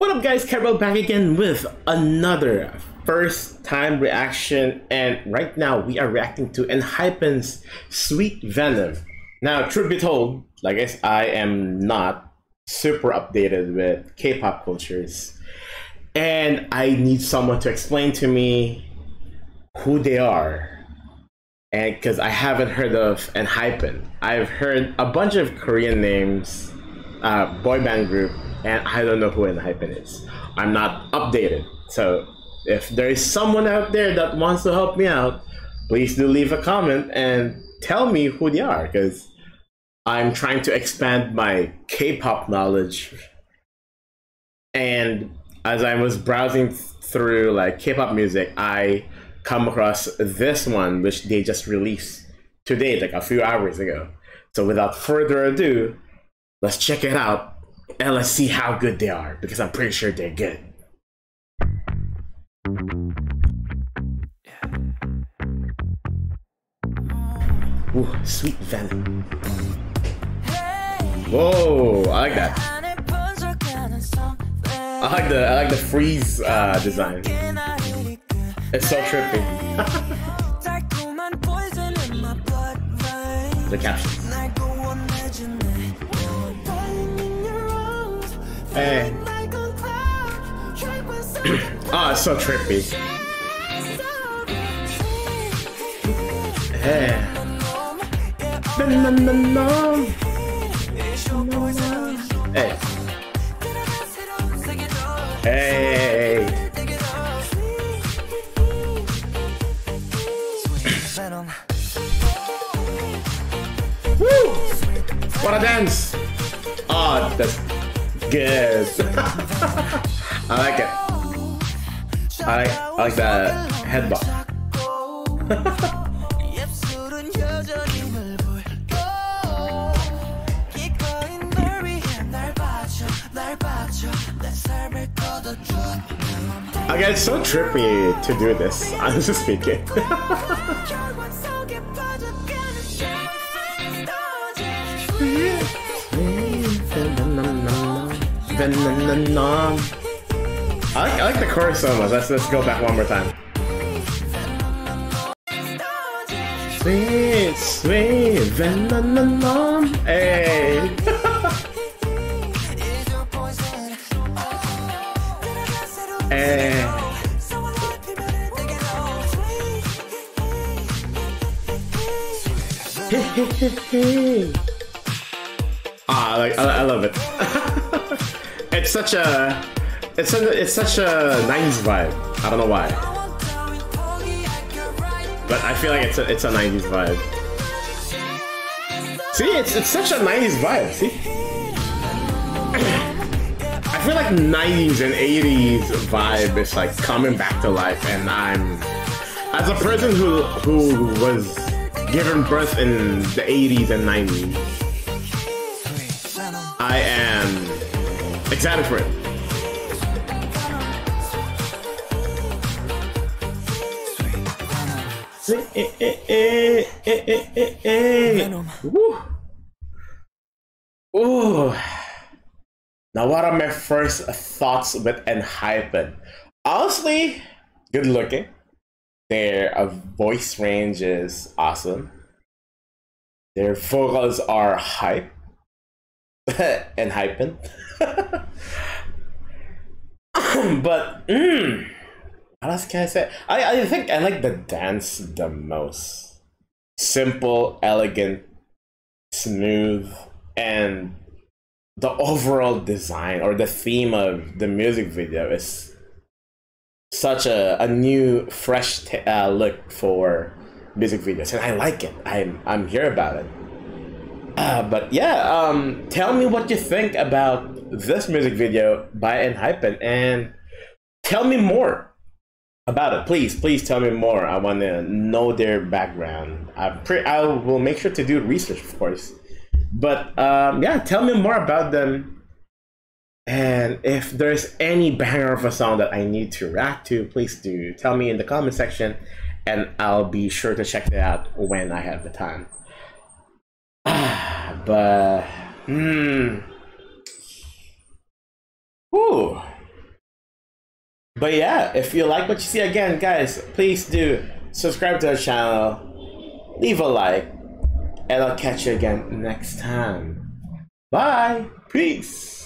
What up guys, Kyrel back again with another first time reaction and right now we are reacting to Enhypen's Sweet Venom. Now truth be told, like I guess I am not super updated with K-pop cultures and I need someone to explain to me who they are and because I haven't heard of Enhypen. I've heard a bunch of Korean names, uh, boy band group, and I don't know who Enhypen is. I'm not updated. So if there is someone out there that wants to help me out, please do leave a comment and tell me who they are because I'm trying to expand my K-pop knowledge. And as I was browsing through like K-pop music, I come across this one, which they just released today, like a few hours ago. So without further ado, let's check it out and let's see how good they are because I'm pretty sure they're good. Ooh, sweet venom. Whoa, I like that. I like the I like the freeze uh, design. It's so trippy. the captions. Hey. oh, ah, it's so trippy. Eh. Hey. Hey. Hey. Woo! What a dance! Oh, that's good. I like it. I like, I like that headbutt. I get so trippy to do this, honestly speaking. I like, I like the chorus so much. Let's, let's go back one more time. Sweet, sweet, venom, hey. hey. ah, I, like, I, I love it. it's such a it's a, it's such a 90s vibe. I don't know why. But I feel like it's a it's a 90s vibe. See, it's it's such a 90s vibe, see? I feel like 90s and 80s vibe is like coming back to life and I'm as a person who who was given birth in the 80s and 90s I am excited for it. Now, what are my first thoughts with Enhypen? Honestly, good looking. Their uh, voice range is awesome. Their vocals are hype Enhypen. but mm, what else can I say? I, I think I like the dance the most. Simple, elegant, smooth, and the overall design or the theme of the music video is such a, a new, fresh uh, look for music videos, and I like it. I'm I'm here about it. Uh, but yeah, um, tell me what you think about this music video by Enhypen and tell me more about it. Please, please tell me more. I want to know their background. I'm pre- I will make sure to do research, of course. But um, yeah, tell me more about them. And if there's any banger of a song that I need to react to, please do tell me in the comment section, and I'll be sure to check it out when I have the time. But hmm. Ooh. But yeah, if you like what you see again, guys, please do subscribe to our channel, leave a like, and I'll catch you again next time. Bye. Peace.